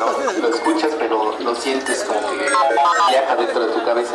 Lo escuchas, pero lo sientes como que viaja dentro de tu cabeza.